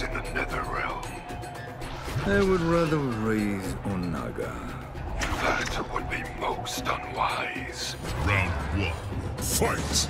In the nether realm. I would rather raise Onaga. That would be most unwise. Round one, fight!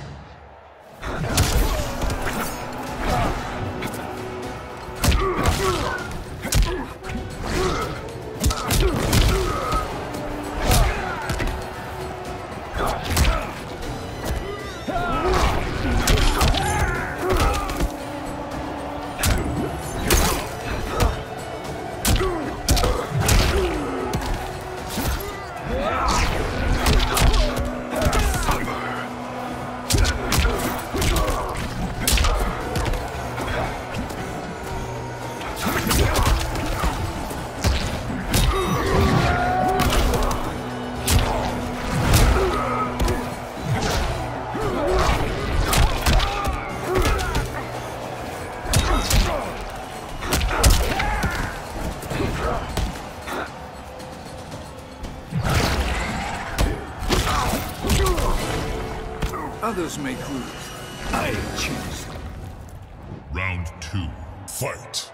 Others make rules. I choose. Round two. Fight!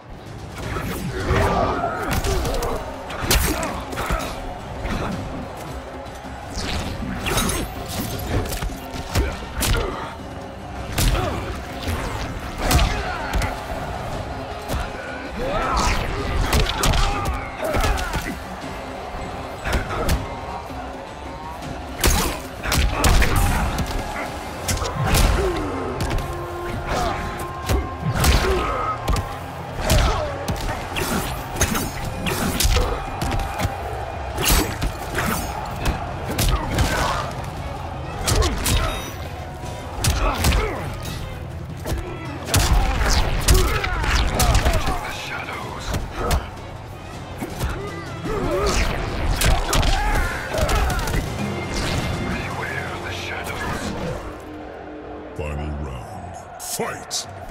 Fight!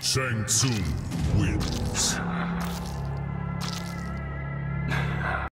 Shang Tsung wins.